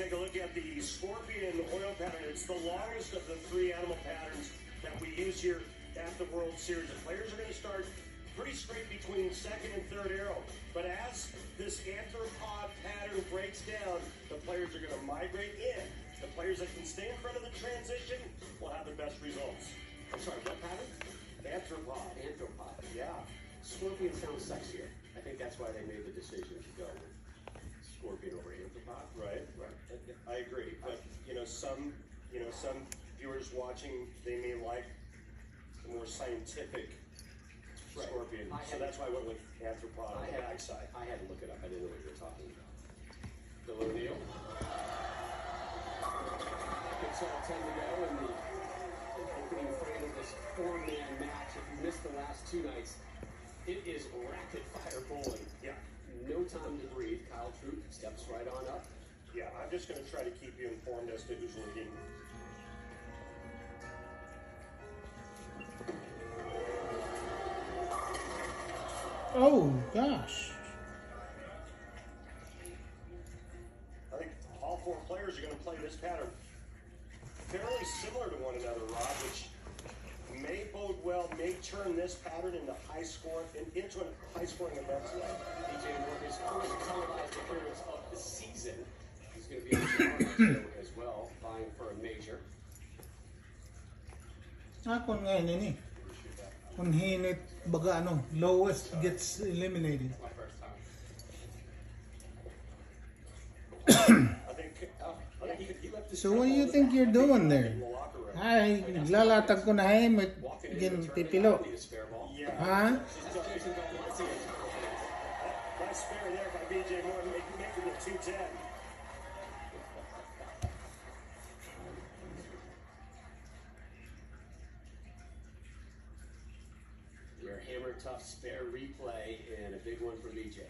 take a look at the scorpion oil pattern. It's the longest of the three animal patterns that we use here at the World Series. The players are going to start pretty straight between second and third arrow. But as this anthropod pattern breaks down, the players are going to migrate in. The players that can stay in front of the transition will have the best results. I'm sorry, what pattern? Anthropod. Anthropod. Yeah. Scorpion sounds sexier. I think that's why they made the decision to go with scorpion over anthropod. Right. Right. I agree, but you know, some you know some viewers watching they may like the more scientific Right. scorpion, I so had- that's why I went with anthropod on I the had, backside. I had to look it up. I didn't know what you were talking about. Bill O'Neill. It's all 10 to go in the opening frame of this four-man match. If you missed the last two nights, it is rapid fire bowling. Yeah, No time to breathe. Kyle Troup steps right on up. I'm just going to try to keep you informed as to who's leading. Oh gosh. I think all four players are going to play this pattern fairly similar to one another, Rob, which may bode well, may turn this pattern into high score in, into a high scoring event. DJ Morgan's first televised appearance of the season. He's going to be on the Tomorrow show as well, vying for a major. Ako ngayon ini. Kung hinit, baga ano, lowest gets eliminated. My first time. I think. Uh, yeah, he, he left his So what do you think you're doing there? in the locker room. Ah, Ay, naglalatag ko na eh, himit. walking in Gin, the tournament, titilo. I need a spare ball. Yeah. Ha? That's Jason Valenti. Nice spare there by BJ Moore, making making it 210. Tough spare replay and a big one for VJ.